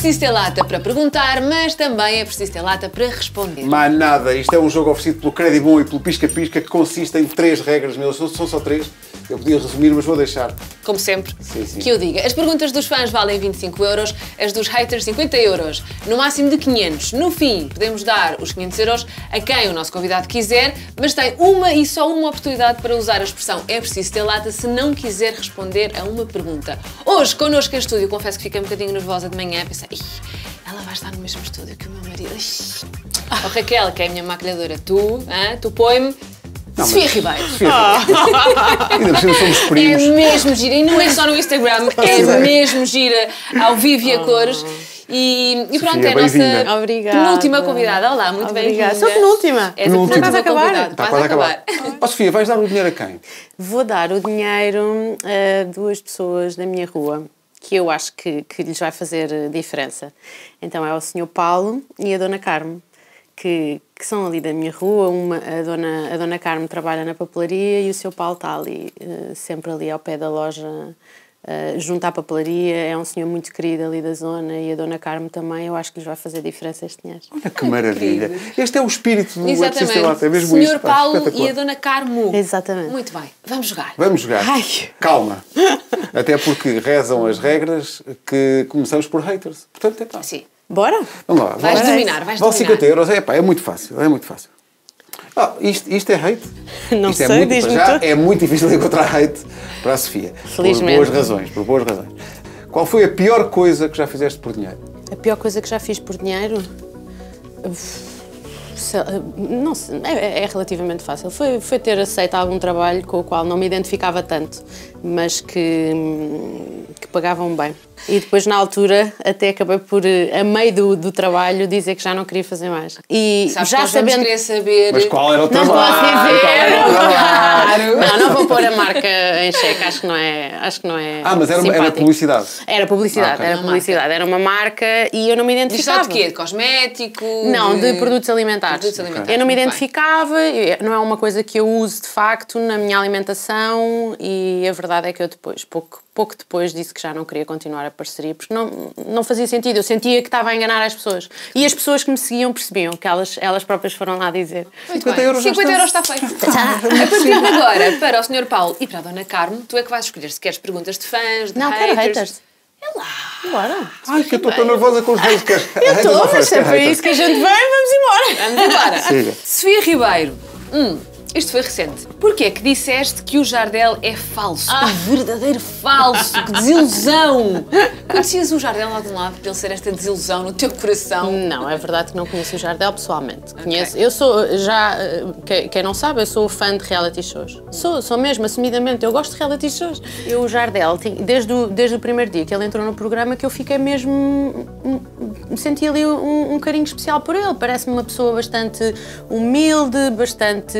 preciso ter lata para perguntar, mas também é preciso ter lata para responder. Mais nada, isto é um jogo oferecido pelo Credibon e pelo Pisca-Pisca que consiste em três regras, meu, são só três. Eu podia resumir, mas vou deixar. Como sempre, Sim, sim. que eu diga. As perguntas dos fãs valem 25 euros, as dos haters 50 euros, no máximo de 500. No fim, podemos dar os 500 euros a quem o nosso convidado quiser, mas tem uma e só uma oportunidade para usar a expressão é preciso ter lata se não quiser responder a uma pergunta. Hoje, connosco em estúdio, confesso que fiquei um bocadinho nervosa de manhã, pensei, "Ih, ela vai estar no mesmo estúdio que o meu marido. Ih." Oh, Raquel, que é a minha maquilhadora, tu, hã? tu põe-me. Não, Sofia mas- Ribeiro. Ainda por cima somos É primos. mesmo gira, e não é só no Instagram, é mesmo gira ao vivo e a cores. E, e pronto, é a nossa. Obrigada. penúltima convidada. Olá, muito Obrigada. bem-vinda. Sou penúltima. És a Penúltima. penúltima Está quase a acabar. convidada. Está quase a acabar. Ó Sofia, vais dar o dinheiro a quem? Vou dar o dinheiro a duas pessoas da minha rua que eu acho que, que lhes vai fazer diferença. Então é o Sr. Paulo e a Dona Carmo, que, que são ali da minha rua. Uma, a, dona, a Dona Carmo trabalha na papelaria e o Sr. Paulo está ali, eh, sempre ali ao pé da loja, eh, junto à papelaria. É um senhor muito querido ali da zona e a Dona Carmo também. Eu acho que lhes vai fazer diferença este dinheiro. Olha que maravilha. Este é o espírito do Exatamente. Exatamente. é mesmo Senhor isto. pá, Paulo e a Dona Carmo. Exatamente. Muito bem, vamos jogar. Vamos jogar. Ai. Calma. Até porque rezam as regras que começamos por haters. Portanto, é pá. Sim. Bora? Vamos lá. Vais vale- dominar, vais Vale dominar. 50 euros. É pá, é muito fácil. É muito fácil. Ah, isto, isto é hate? Não isto é sei, muito, diz-me já é muito difícil encontrar hate para a Sofia. Felizmente. Por boas razões. Por boas razões. Qual foi a pior coisa que já fizeste por dinheiro? A pior coisa que já fiz por dinheiro? Não sei, é, é relativamente fácil. Foi, foi ter aceito algum trabalho com o qual não me identificava tanto, mas que, que pagavam bem. E depois, na altura, até acabei por, eh, a meio do, do trabalho, dizer que já não queria fazer mais. E Sabes já sabendo. querer saber. Mas qual era o Não trabalho? posso dizer! Qual era o trabalho? Não, não pôr a marca em xeque, acho que não é. Acho que não é Ah, mas era, uma- era publicidade. Era publicidade, Ah, ok. era Uma publicidade, era uma marca e eu não me identificava. de quê? De cosmético? Não, de produtos alimentares. Produtos alimentares, Eu não me identificava, não é uma coisa que eu uso de facto na minha alimentação e a verdade é que eu depois, pouco, pouco depois, disse que já não queria continuar a parceria porque não, não fazia sentido. Eu sentia que estava a enganar as pessoas. E as pessoas que me seguiam percebiam que elas, elas próprias foram lá dizer. Muito 50 bem. euros já 50 está. euros está feito. a partir de agora, para o Sr. Paulo e para a Dona Carmo, tu é que vais escolher se queres perguntas de fãs, de Não, haters. quero haters. É lá. Bora. Ai, que eu estou tão nervosa com os haters. Eu estou, mas é para isso que a gente vem, vamos embora. Vamos embora. Siga. Sofia Ribeiro. Hum, isto foi recente. Porquê é que disseste que o Jardel é falso? Ah. Um verdadeiro falso. Que desilusão. Conhecias o Jardel lá de um lado para ele ser esta desilusão no teu coração? Não, é verdade que não conheço o Jardel pessoalmente. Conheço, eu sou já, eh, que- quem não sabe, eu sou fã de reality shows. Sou, sou mesmo, assumidamente, eu gosto de reality shows. Eu, o Jardel, desde o, desde o primeiro dia que ele entrou no programa, que eu fiquei mesmo. hum, senti ali um, um carinho especial por ele. Parece-me uma pessoa bastante humilde, bastante.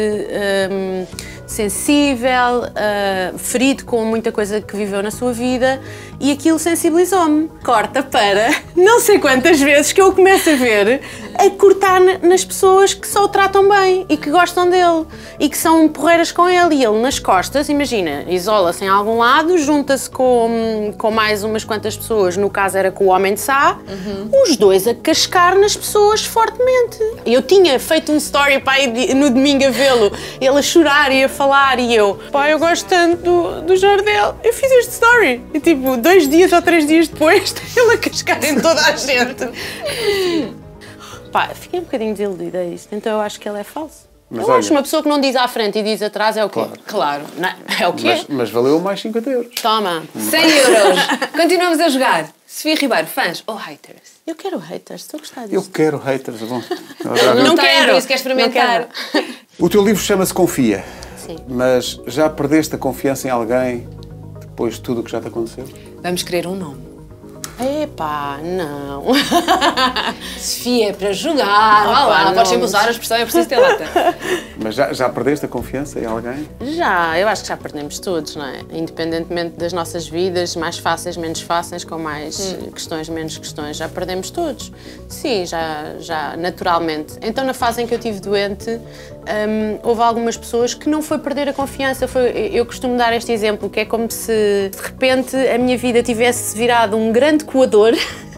Hum, sensível, ah, ferido com muita coisa que viveu na sua vida e aquilo sensibilizou-me. Corta para não sei quantas vezes que eu começo a ver a cortar na- nas pessoas que só o tratam bem e que gostam dele e que são porreiras com ele. E ele nas costas, imagina, isola-se em algum lado, junta-se com, com mais umas quantas pessoas, no caso era com o Homem de Sá, os dois a cascar nas pessoas fortemente. Eu tinha feito um story pá, aí no domingo a vê-lo, ele a chorar e a falar, e eu, pá, eu gosto tanto do, do Jardel. Eu fiz este story. E tipo, dois dias ou três dias depois, ele a cascar em toda a gente. Pá, fiquei um bocadinho desiludida a isto, então eu acho que ele é falso. Mas eu olha- acho uma pessoa que não diz à frente e diz atrás é o quê? Claro. Não, é o quê? Mas, mas valeu mais 50 euros. Toma. 100 euros. Continuamos a jogar. Sofia Ribeiro, fãs ou haters? Eu quero haters, estou a gostar Eu disso. quero haters. Bom? Não tem, quero. isso quer experimentar. Não quero. O teu livro chama-se Confia. Sim. Mas já perdeste a confiança em alguém depois de tudo o que já te aconteceu? Vamos querer um nome. Epá, não. Sofia, é para jogar. Vá Opa, lá, podes sempre usar a expressão, é preciso ter lata. Mas já, já perdeste a confiança em alguém? Já, eu acho que já perdemos todos, não é? Independentemente das nossas vidas, mais fáceis, menos fáceis, com mais questões, menos questões, já perdemos todos. Sim, já, já, naturalmente. Então, na fase em que eu estive doente, hum, houve algumas pessoas que não foi perder a confiança. Foi, eu costumo dar este exemplo, que é como se de repente a minha vida tivesse virado um grande coador.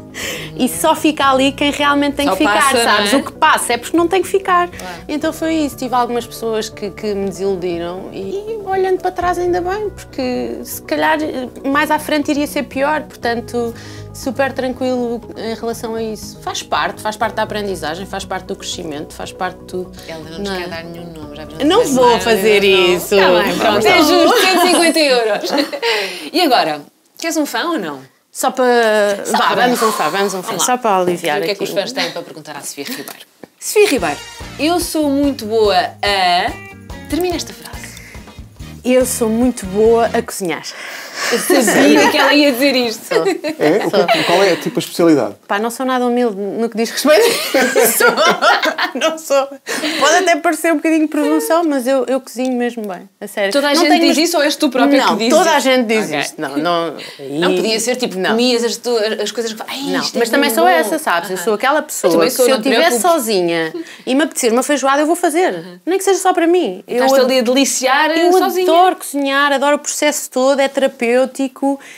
e só fica ali quem realmente tem Só que ficar, passa, não sabes? é? O que passa é porque não tem que ficar. Então foi isso. Tive algumas pessoas que, que me desiludiram e olhando para trás ainda bem, porque se calhar mais à frente iria ser pior, portanto super tranquilo em relação a isso. Faz parte, faz parte da aprendizagem, faz parte do crescimento, faz parte de tudo. Ela não nos Não é? quer dar nenhum nome. Já Não vou fazer não. isso. Tá bem, pronto, Não. é justo, 150 euros. E agora, queres um fã ou não? Só para. Vá, para- vamos fã, vamos lá. Só para aliviar. o que é que os fãs têm para perguntar à Sofia Ribeiro? Sofia Ribeiro, eu sou muito boa a... Termina esta frase. Eu sou muito boa a cozinhar. Eu sabia que ela ia dizer isto. É? O que- qual é tipo a especialidade? Pá, não sou nada humilde no que diz respeito. Não sou. Não sou. Pode até parecer um bocadinho de presunção, mas eu, eu cozinho mesmo bem. A sério. Toda a Não gente tenho diz isso ou és tu própria não, que dizes? toda a gente diz Ok. isto. Não, não. Não E- podia ser tipo, Não. comias as, tu- as coisas que... Ai, Não, isto é mas também muito sou bom. essa, sabes? Eu sou aquela pessoa também que se eu não preocupes. sozinha e me apetecer uma feijoada, eu vou fazer. Nem que seja só para mim. Eu Estás ali a deliciar Eu sozinha. adoro cozinhar, adoro o processo todo, é terapêutico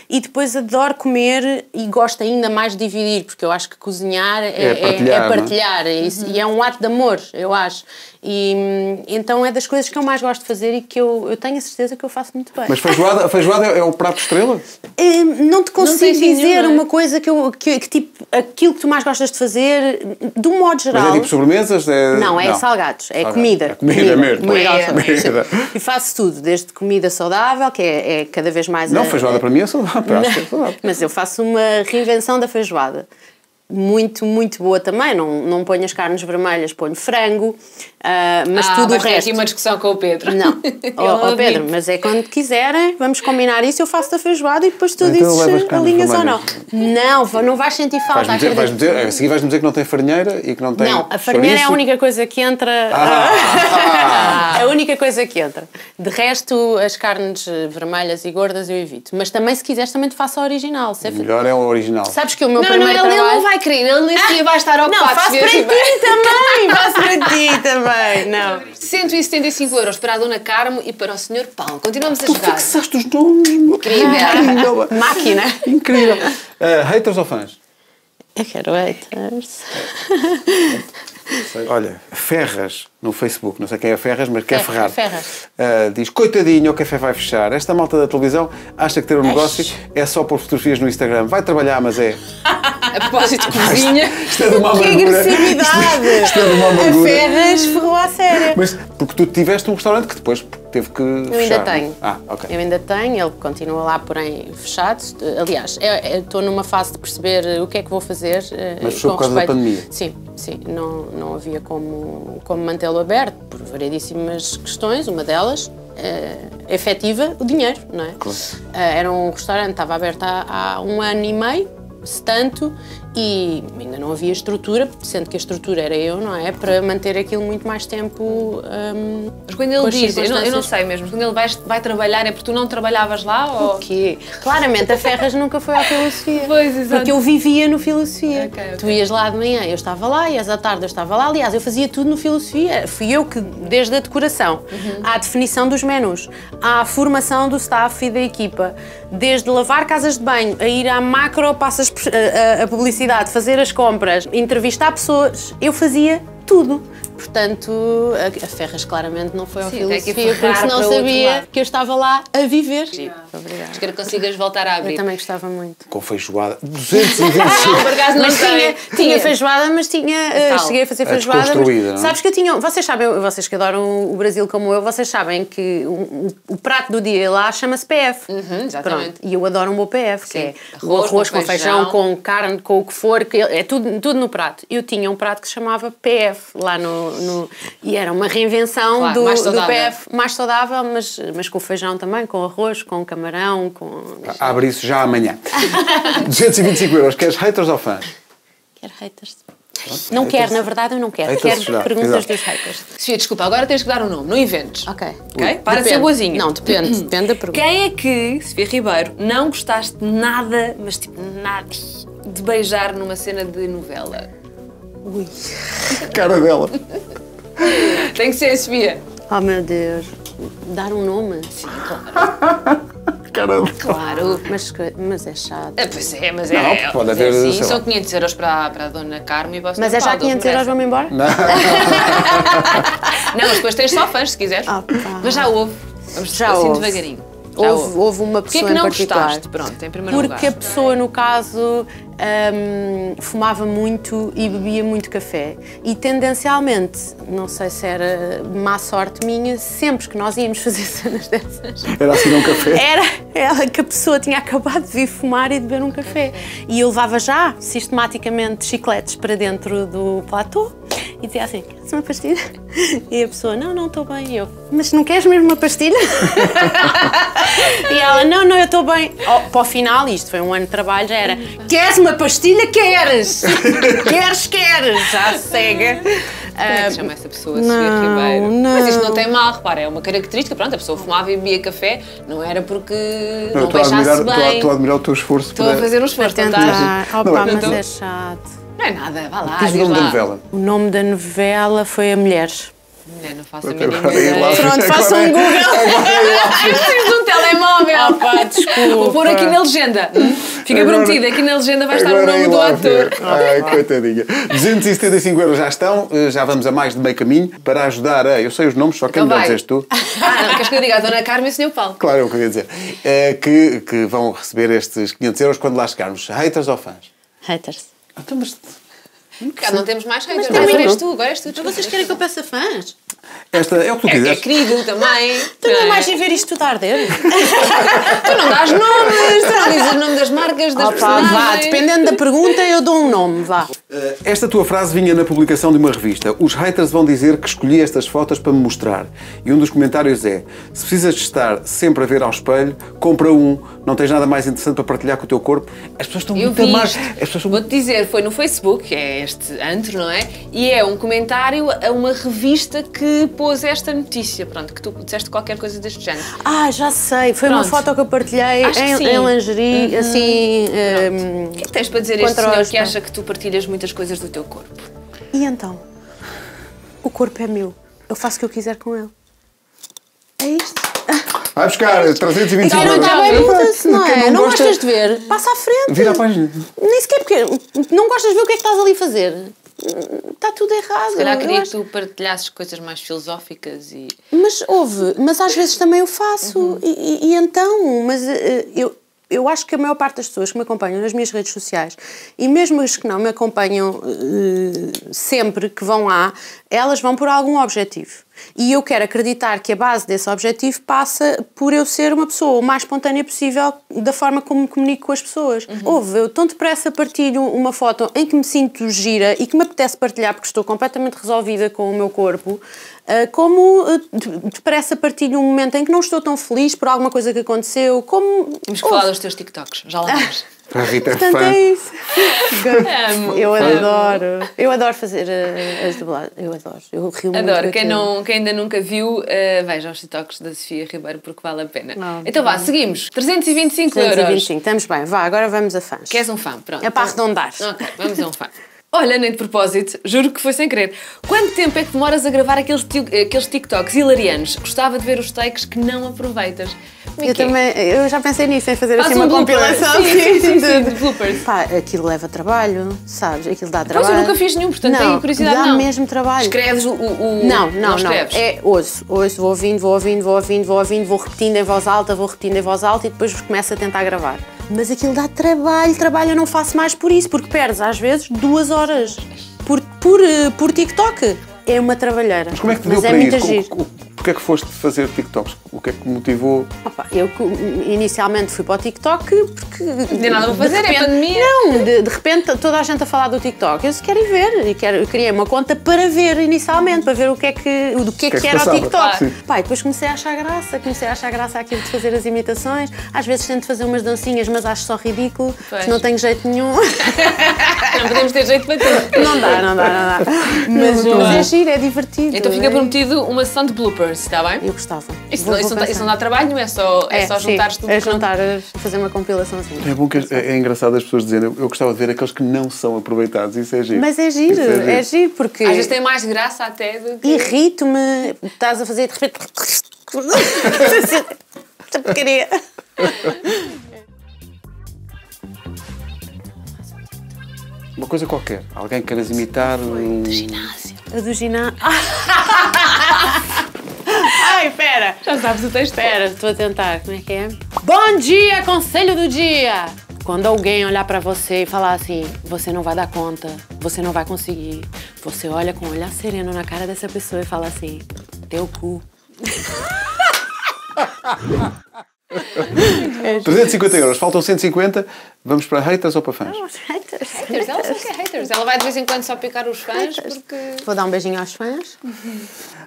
e depois adoro comer e gosto ainda mais de dividir, porque eu acho que cozinhar é, É partilhar, não é? partilhar, é isso, e é um ato de amor, eu acho. E hum, então é das coisas que eu mais gosto de fazer e que eu, eu tenho a certeza que eu faço muito bem. Mas feijoada, a feijoada é o prato estrela? Hum, não te consigo nenhum, dizer não é? uma coisa que, eu, que, que, tipo, aquilo que tu mais gostas de fazer, de um modo geral. Mas é tipo sobremesas? É... Não, é salgados, é comida. É comida mesmo. Comida, Comida. sim. E faço tudo, desde comida saudável, que é, é cada vez mais. Não, feijoada para mim é saudável. é saudável. Mas eu faço uma reinvenção da feijoada. Muito, muito boa também. Não, não ponho as carnes vermelhas, ponho frango, ah, mas ah, tudo o vais resto. aqui uma discussão com o Pedro. Não, ó ó, não Pedro, mas é quando quiserem, vamos combinar isso, eu faço da feijoada e depois tu Então dizes alinhas ou não. Não, não vais sentir falta. Vais-me dizer, vais dizer, a seguir vais-me dizer que não tem farinheira e que não tem. Não, a farinheira é a única coisa que entra. Ah! a única coisa que entra. De resto, as carnes eh, vermelhas e gordas eu evito. Mas também, se quiseres, também te faço a original. É- Melhor é o original. Sabes que o meu Não, não, primeiro ele, ele trabalho. Não vai querer, ele neste dia vai estar Não, ocupado. faço para ti também! Faço para ti também! Não. 175 euros para a Dona Carmo e para o Sr. Paulo. Continuamos a jogar. Fixaste os nomes, meu Incrível. Máquina! Incrível. Ah, haters ou fãs? Eu quero haters. Olha, Ferras no Facebook, não sei quem é Ferras, mas quer Ferras, ferrar. Ferras. Ah, diz: Coitadinho, o café vai fechar. Esta malta da televisão acha que ter um negócio é só pôr fotografias no Instagram. Vai trabalhar, mas é. A propósito de cozinha. Isto é de uma Que amargura. agressividade! Isto é de uma A. Ferras ferrou à séria. Mas porque tu tiveste um restaurante que depois teve que. Eu ainda tenho. Ah, ok. Eu ainda tenho, ele continua lá, porém fechado. Aliás, é- é- estou numa fase de perceber o que é que vou fazer. eh, Mas com por causa da respeito- pandemia? Sim, sim. Não, não havia como, como mantê-lo aberto, por variedíssimas questões. Uma delas, eh, efetiva, o dinheiro, não é? Claro. Eh, era um restaurante, estava aberto há, há um ano e meio, se tanto, e ainda não havia estrutura, sendo que a estrutura era eu, não é? Para manter aquilo muito mais tempo. hum, Mas quando ele diz, eu não, eu não sei mesmo, quando ele vai, vai trabalhar é porque tu não trabalhavas lá ou. O quê? Claramente a Ferras nunca foi à filosofia. Pois, exato. Porque eu vivia no filosofia. Ok, ok. Tu ias lá de manhã, eu estava lá, ias à tarde, eu estava lá. Aliás, eu fazia tudo no filosofia. Fui eu que, desde a decoração, Uhum. à definição dos menus, à formação do staff e da equipa, desde lavar casas de banho, a ir à macro, passas a, a- a publicidade, fazer as compras, entrevistar pessoas, eu fazia tudo. Portanto, a, a Ferras claramente não foi ao Sim, que filosofia, porque ferrar senão para o outro sabia que eu estava lá a viver. Obrigada. Espero que consigas voltar a Eu abrir. também gostava muito. Com feijoada. 225. Por acaso não Mas sei. tinha, tinha feijoada, mas tinha. Tal. cheguei a fazer É feijoada. não Mas, é? sabes que eu tinha. Vocês sabem, vocês que adoram o Brasil como eu, vocês sabem que o, o- prato do dia lá chama-se PF. Uhum, exatamente. Pronto. E eu adoro o meu PF, que Sim. é o Arroz arroz com com feijão, feijão. com carne, com o que for, que é tudo, tudo no prato. Eu tinha um prato que se chamava PF lá no. No- e era uma reinvenção Claro, do, mais do. PF mais saudável, mas, mas com feijão também, com arroz, com camarão, com. Abre isso já amanhã. 225 euros. Queres haters ou fãs? Quero haters. Não haters- quero, na verdade eu não quero. haters Quero já, perguntas exato. dos haters. Sofia, desculpa, agora tens que dar um nome, não inventes. Ok. Ok? Para de ser boazinha. Não, depende, depende da pergunta. Quem é que, Sofia Ribeiro, não gostaste nada, mas tipo nada, de beijar numa cena de novela? Ui. Cara dela. Tem que ser a Sofia. Oh meu Deus. Dar um nome? Sim, claro. cara dele. Claro. Mas, mas é chato. Ah, Pois é, mas Não, é. pode é haver, assim, sei são lá. 500 euros para, para a dona Carmen e o Mas é já Paulo, 500 eles euros, vou-me embora? Não. Não, mas depois tens só fãs, se quiseres. Ah, pá. mas já houve. Vamos Já assim houve. devagarinho. Já Houve, houve uma Porquê pessoa que não em particular. gostaste? Pronto, em primeiro Porque a lugar. pessoa, no caso, hum, fumava muito e bebia muito café. E tendencialmente, não sei se era má sorte minha, sempre que nós íamos fazer cenas dessas, Era assim um café. era ela que a pessoa tinha acabado de vir fumar e de beber um café. E eu levava já sistematicamente chicletes para dentro do platô e dizia assim: Queres uma pastilha? E a pessoa: Não, não estou bem. E eu: Mas não queres mesmo uma pastilha? e ela: Não, não, eu estou bem. Oh, para o final, isto foi um ano de trabalho, já era: Queres uma pastilha? Queres! queres, queres! Já cega. Como é que se chama essa pessoa? Sofia não, Ribeiro. não. Mas isto não tem mal, repara, é uma característica. Pronto, a pessoa fumava e bebia café, não era porque Não, não, a admirar, a, bem. estou a admirar o teu esforço Estou a para- fazer um esforço, não Tentar. estás? Opa, Não, mas então- é chato. Não é nada, vá lá. Diz o nome da novela. O nome da novela foi A Mulheres. Não, não faço a mínima ideia. Pronto, agora- faça um Google. Ai, preciso de um telemóvel. Opa, desculpa. Vou pôr aqui na legenda. Fica Agora- prometido, aqui na legenda vai estar o nome do ator. Ai, coitadinha. 275 euros já estão, eh, já vamos a mais de meio caminho para ajudar a. Eu sei os nomes, só quem Então me és tu. Ah, não, queres que eu diga a Dona Carmen e o Sr. Paulo? Claro, é o que eu ia dizer. Eh, que, que vão receber estes 500 euros quando lá chegarmos. Haters ou fãs? Haters. Então, mas Cá não temos mais também Agora és não. tu, agora és tu. Vocês querem que eu peça fãs? Esta é o que tu É, é quiseres. querido também. Tu não é? é mais em ver isto tudo a arder? Tu não dás nomes, tu não dizes o nome das marcas, das Opa, vá, personagens. dependendo da pergunta, eu dou um nome, vá. Eh, Esta tua frase vinha na publicação de uma revista. Os haters vão dizer que escolhi estas fotos para me mostrar. E um dos comentários é: se precisas de estar sempre a ver ao espelho, compra um. Não tens nada mais interessante para partilhar com o teu corpo. As pessoas estão Eu muito pessoas são Vou-te dizer, foi no Facebook, que é este antro, não é? E é um comentário a uma revista que pôs esta notícia. Pronto, que tu disseste qualquer coisa deste género. Ah, já sei. Foi uma Pronto. foto que eu partilhei Acho em, em lingerie, assim. hum, O que é que tens para dizer a este senhor que acha que tu partilhas muitas coisas do teu corpo? E então? O corpo é meu. Eu faço o que eu quiser com ele. É isto. Vai buscar 325 Quem não euros. está bem, muda-se, não Quem é? não Não gosta- gostas de ver? Passa à frente. Vira a página. Nem sequer porque. Não gostas de ver o que é que estás ali a fazer? Está tudo errado. Se calhar queria que acho- tu partilhasses coisas mais filosóficas e. Mas houve, mas às vezes também eu faço. E, e- e então, mas eh, eu, eu acho que a maior parte das pessoas que me acompanham nas minhas redes sociais, e mesmo as que não me acompanham eh, sempre que vão lá, elas vão por algum objetivo. E eu quero acreditar que a base desse objetivo passa por eu ser uma pessoa o mais espontânea possível da forma como me comunico com as pessoas. Houve, eu tão depressa partilho uma foto em que me sinto gira e que me apetece partilhar porque estou completamente resolvida com o meu corpo, ah, como de- depressa partilho um momento em que não estou tão feliz por alguma coisa que aconteceu, como... Que falar dos teus TikToks, já lá vamos. A Rita é Portanto, fã. é isso. Amo, Eu amo. adoro. Eu adoro fazer ah, as dublagens. Eu adoro. Eu rio muito Adoro, quem, não, quem ainda nunca viu, eh, veja os TikToks da Sofia Ribeiro porque vale a pena. Não, então vá, seguimos. 325 euros. 225, estamos bem. Vá, agora vamos a fãs. Queres um fã? Pronto. É para arredondar. Ok, vamos a um fã. Olha, nem de propósito, juro que foi sem querer. Quanto tempo é que demoras a gravar aqueles, aqueles TikToks hilarianos? Gostava de ver os takes que não aproveitas. É Eu também, eu já pensei nisso, em fazer Faz assim um uma blooper. compilação Sim, sim, sim, sim, de bloopers. Pá, aquilo leva trabalho, sabes? Aquilo dá Pois trabalho. eu nunca fiz nenhum, portanto não, tenho curiosidade. dá não. mesmo trabalho. Escreves o. o, Não, não, não. escreves. É ouço, ouço, vou ouvindo, vou ouvindo, vou ouvindo, vou ouvindo, vou repetindo em voz alta, vou repetindo em voz alta e depois começo a tentar gravar. Mas aquilo dá trabalho, trabalho eu não faço mais por isso, porque perdes às vezes duas horas por, por, eh, por TikTok. É uma trabalheira. Mas como é que te Mas deu é para isso? giro. Porquê é que foste fazer TikToks? O que é que te motivou? Opa, eu inicialmente fui para o TikTok porque. Não tem nada para fazer, é pandemia. Não, de, de repente toda a gente a falar do TikTok. Eu se quero ir ver. E quero, eu criei uma conta para ver inicialmente, para ver o que é que, do que é que, que é que era passava? o TikTok. E depois comecei a achar graça, comecei a achar graça aquilo de fazer as imitações. Às vezes tento fazer umas dancinhas, mas acho só ridículo, Pois. porque não tenho jeito nenhum. Não podemos ter jeito para tudo. não dá, não dá, não dá. Mas, mas é giro, é divertido. Então fica é- prometido uma sessão de bloopers, está bem? Eu gostava. Isso, Vou- não, isso, vou não, dá- pensar. isso não dá trabalho, não é só, é, só sim, juntares tudo. É que não- juntar, fazer uma compilaçãozinha. É bom que é, é engraçado as pessoas dizerem eu gostava de ver aqueles que não são aproveitados. Isso é giro. Mas é giro, Isso é giro, porque Às vezes tem mais graça até do que. irrito-me, estás a fazer de repente. Essa porcaria. Uma coisa qualquer. Alguém queiras imitar. Um... Ginásio. A do ginásio. Pera! Já sabes o texto. Espera, estou a tentar. Como é que é? Bom dia, conselho do dia! Quando alguém olhar pra você e falar assim, você não vai dar conta, você não vai conseguir, você olha com um olhar sereno na cara dessa pessoa e fala assim, teu cu. 350 euros, faltam 150. Vamos para haters ou para fãs? Haters. Haters, ela só quer haters. Ela vai de vez em quando só picar os fãs porque. Vou dar um beijinho aos fãs.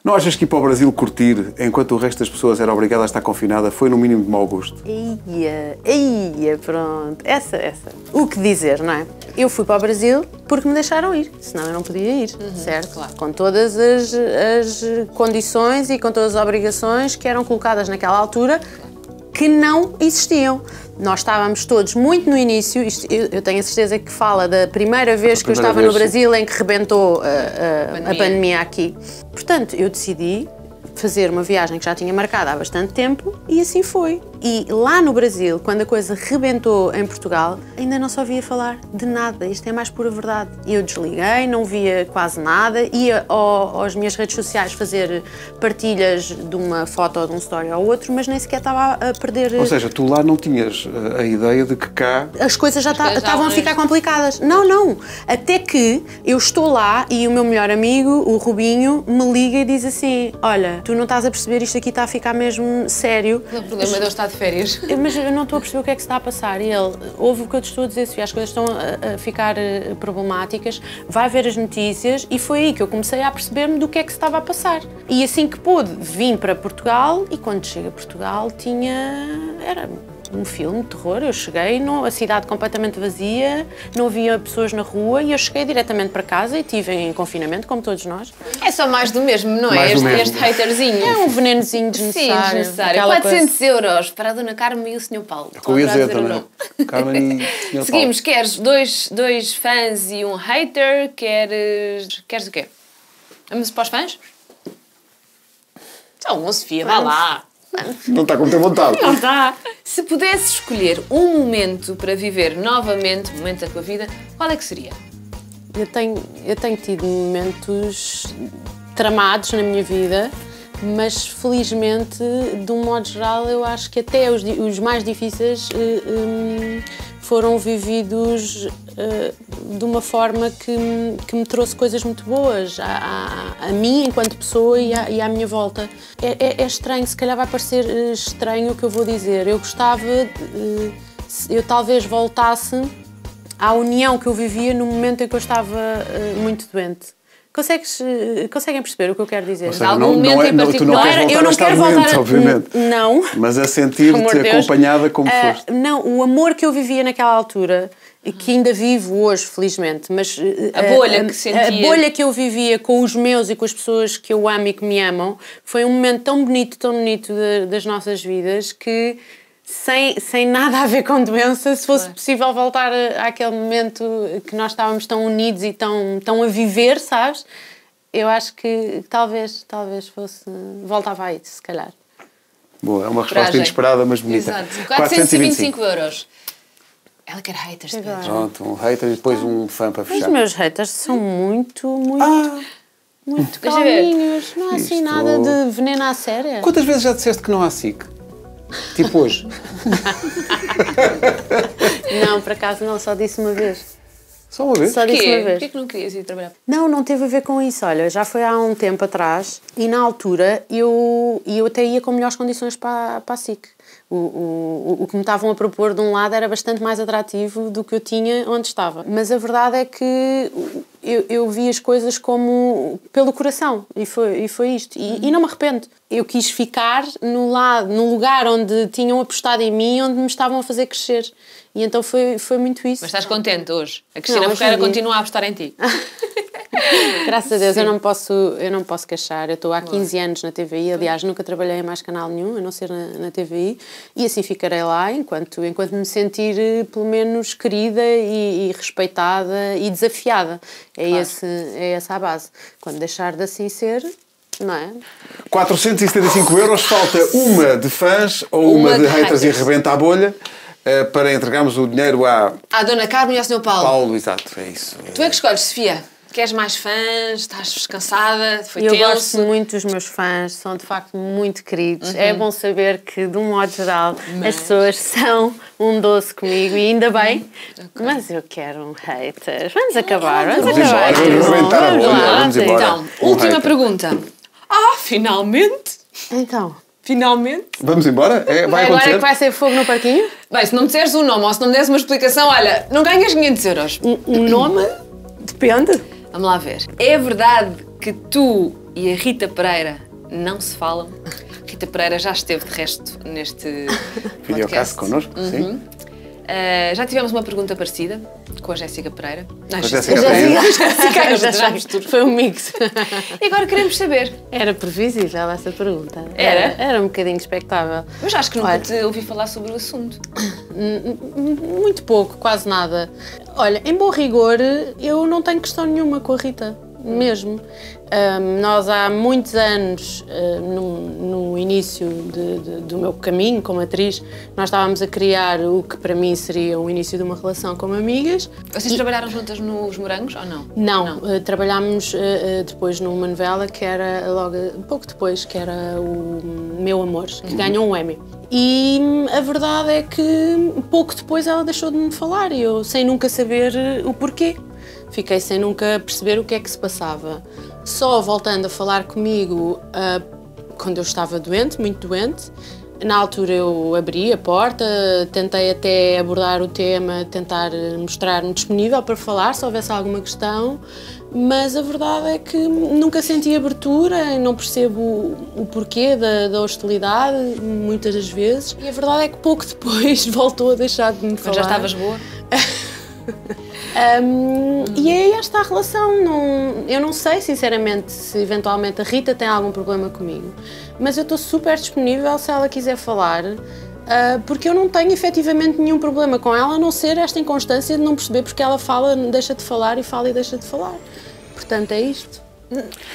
Não achas que ir para o Brasil curtir, enquanto o resto das pessoas era obrigada a estar confinada, foi no mínimo de mau gosto? Ia, ia, pronto. Essa, essa. O que dizer, não é? Eu fui para o Brasil porque me deixaram ir, senão eu não podia ir, certo? claro. Com todas as, as condições e com todas as obrigações que eram colocadas naquela altura que não existiam. Nós estávamos todos muito no início, isto, eu, eu tenho a certeza que fala da primeira vez que eu estava vez, no Brasil em que rebentou uh, uh, a Pandemia. pandemia aqui. Portanto, eu decidi fazer uma viagem que já tinha marcado há bastante tempo e assim foi. E lá no Brasil, quando a coisa rebentou em Portugal, ainda não só via falar de nada. Isto é mais pura verdade. E eu desliguei, não via quase nada, ia ao, às minhas redes sociais fazer partilhas de uma foto ou de um story ao outro, mas nem sequer estava a perder. Ou seja, tu lá não tinhas eh, a ideia de que cá. as coisas já estavam a ficar complicadas. Não, não. Até que eu estou lá e o meu melhor amigo, o Rubinho, me liga e diz assim: Olha, tu não estás a perceber, isto aqui está a ficar mesmo sério. O problema é de eu estar de férias. Mas eu não estou a perceber o que é que se está a passar. E ele, ouve o que eu te estou a dizer, Sofia, as coisas estão a, a ficar eh, problemáticas, vai ver as notícias e foi aí que eu comecei a perceber-me do que é que se estava a passar. E assim que pude, vim para Portugal e quando cheguei a Portugal tinha. era um filme de terror. Eu cheguei, não, a cidade completamente vazia, não havia pessoas na rua e eu cheguei diretamente para casa e estive em confinamento, como todos nós. É só mais do mesmo, não Mais é? Este, mesmo. este haterzinho. É um venenozinho Sim, desnecessário. desnecessário. aquela 400 euros para a Dona Carmen e o Sr. Paulo. É o eu ia dizer também. Carmen e Sr. Paulo. Seguimos, queres dois, dois fãs e um hater? Queres. Queres o quê? Vamos para os fãs? Então, Sofia, vá lá. Não está com muita vontade. Não está. Se pudesse escolher um momento para viver novamente, um momento da tua vida, qual é que seria? Eu tenho, eu tenho tido momentos tramados na minha vida, mas felizmente, de um modo geral, eu acho que até os, os mais difíceis eh, hum, foram vividos eh, de uma forma que, que me trouxe coisas muito boas a, a- a mim enquanto pessoa e à, e à minha volta. É, é- é estranho, se calhar vai parecer eh, estranho o que eu vou dizer. Eu gostava, se eu talvez voltasse à união que eu vivia no momento em que eu estava eh, muito doente. Consegues, eh, conseguem perceber o que eu quero dizer? Seja, algum não, momento não é, em não, tu não particular? queres Era- voltar eu não a quero doente, voltar a- obviamente. N- não. Mas a Amor sentir-te acompanhada como Ah, foste. Não, o amor que eu vivia naquela altura, e que ainda vivo hoje, felizmente, mas eh, A bolha que a sentias. bolha que eu vivia com os meus e com as pessoas que eu amo e que me amam, foi um momento tão bonito, tão bonito de- das nossas vidas que sem, sem nada a ver com doença, se fosse Claro. possível voltar a- àquele momento que nós estávamos tão unidos e tão, tão a viver, sabes? Eu acho que talvez, talvez fosse. Voltava a isso, se calhar. Boa, é uma resposta Coragem. inesperada, mas bonita. Exato. 425 euros. Ela quer haters, Pedro. Pronto, um hater e depois um fã para Os fechar. meus haters são muito, muito, Ah, muito calminhos. Não há assim Isto- nada de veneno à séria. quantas vezes já disseste que não há SIC? Tipo hoje. Não, por acaso não, só disse uma vez. Só uma vez? Só disse uma vez. Porquê que não querias ir trabalhar? Não, não teve a ver com isso. Olha, já foi há um tempo atrás e na altura eu, eu até ia com melhores condições para, para a SIC. O, o, o que me estavam a propor de um lado era bastante mais atrativo do que eu tinha onde estava. Mas a verdade é que eu, eu vi as coisas como pelo coração e foi, e foi isto. E, e não me arrependo. Eu quis ficar no, lado, no lugar onde tinham apostado em mim, onde me estavam a fazer crescer. E então foi, foi muito isso. Mas estás contente hoje? A Cristina Não, Ferreira continua a apostar em ti. Graças a Deus, eu não posso, eu não posso queixar. Eu estou há 15 anos na TVI, aliás, nunca trabalhei em mais canal nenhum, a não ser na, na TVI, e assim ficarei lá enquanto, enquanto me sentir eh, pelo menos querida e, e respeitada e desafiada. É, esse, é essa a base. Quando deixar de assim ser, não é? 475 euros, falta uma de fãs ou uma, Uma de de haters, haters. e rebenta a bolha eh, para entregarmos o dinheiro à À Dona Carmen e ao Sr. Paulo. Paulo, exato, é isso. Tu é que escolhes, Sofia. Queres mais fãs? Estás cansada? Foi Eu tenso? gosto muito dos meus fãs, são de facto muito queridos. É bom saber que, de um modo geral, as pessoas são um doce comigo e ainda bem. Mas eu quero um hater. Vamos acabar, vamos, Vamos acabar. embora, vamos bolha, lá. vamos embora. Então, Um última hater. pergunta. Ah, finalmente? Então, Finalmente? Vamos embora? É, vai agora é que vai ser fogo no parquinho? Bem, se não me disseres o nome ou se não me deres uma explicação, olha, não ganhas 500 euros. O o nome depende. Vamos lá ver. É verdade que tu e a Rita Pereira não se falam? Rita Pereira já esteve, de resto, neste Videocast podcast. connosco, sim. Uh, já tivemos uma pergunta parecida com a Jéssica Pereira. Não, Com a Jéssica Pereira. Jéssica. Foi um mix. E agora queremos saber. Era previsível essa pergunta. Era? Era um bocadinho expectável. Mas acho que nunca Olha. te ouvi falar sobre o assunto. Muito pouco, quase nada. Olha, em bom rigor, eu não tenho questão nenhuma com a Rita, mesmo. Ahm, nós há muitos anos, no, no início de- de- do meu caminho como atriz, nós estávamos a criar o que para mim seria o início de uma relação como amigas. Vocês trabalharam juntas nos morangos ou não? Não, eh, trabalhámos eh, eh, depois numa novela que era logo pouco depois, que era o Meu Amor, que ganhou um Emmy. E hum, a verdade é que pouco depois ela deixou de me falar e eu sem nunca saber o porquê. Fiquei sem nunca perceber o que é que se passava. Só voltando a falar comigo ah, quando eu estava doente, muito doente, na altura eu abri a porta, tentei até abordar o tema, tentar mostrar-me disponível para falar se houvesse alguma questão, mas a verdade é que nunca senti abertura, e não percebo o, o porquê da, da hostilidade, muitas das vezes. E a verdade é que pouco depois voltou a deixar de me falar. já estavas boa? Um, e é esta a relação. Não, eu não sei, sinceramente, se eventualmente a Rita tem algum problema comigo, mas eu estou super disponível se ela quiser falar, ah, porque eu não tenho efetivamente nenhum problema com ela, a não ser esta inconstância de não perceber porque ela fala, deixa de falar e fala e deixa de falar. Portanto, é isto.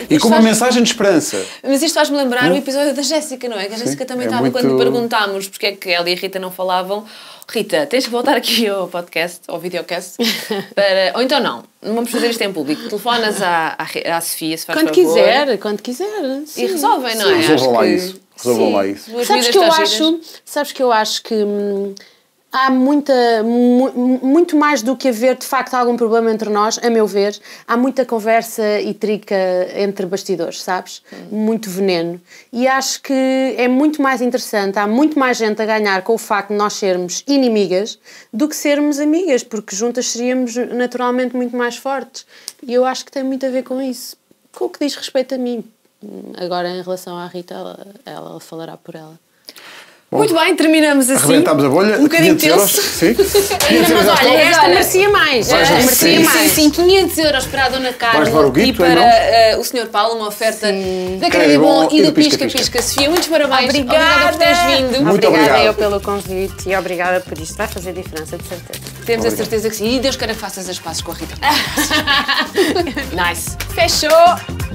E com uma faz- mensagem de esperança. Mas isto faz-me lembrar o episódio da Jéssica, não é? Que a Jéssica também é estava muito- quando perguntámos porque é que ela e a Rita não falavam. Rita, tens que voltar aqui ao podcast, ao videocast, para... ou então não, não vamos fazer isto em público. Telefonas à, à, à Sofia, se faz Quando favor. quiser, quando quiser. E sim. resolvem, não é? Resolvam lá que- isso. Resolvam lá isso. Sabes que eu acho, sabes que eu acho que hum, há muita mu- muito mais do que haver de facto algum problema entre nós, a meu ver, há muita conversa e trica entre bastidores, sabes? Muito veneno. E acho que é muito mais interessante, há muito mais gente a ganhar com o facto de nós sermos inimigas do que sermos amigas, porque juntas seríamos naturalmente muito mais fortes. E eu acho que tem muito a ver com isso. Com o que diz respeito a mim. Agora, em relação à Rita, ela, ela falará por ela. Muito bem, terminamos assim. Arrebentámos a bolha. Um bocadinho 500 euros. tenso. Sim. 500 euros já Olha, esta merecia mais. Esta merecia Sim, Sim, mais. sim, 500 euros para a Dona Carla levar o e guito, para eh, o Sr. Paulo, uma oferta da Caribon e do Pisca Pisca. Sofia, muitos parabéns. Obrigada por teres vindo. Muito obrigada obrigado. eu pelo convite e obrigada por isto. Vai fazer diferença, de certeza. Temos a certeza que sim. E Deus queira que faças as pazes com a Rita. nice. Fechou!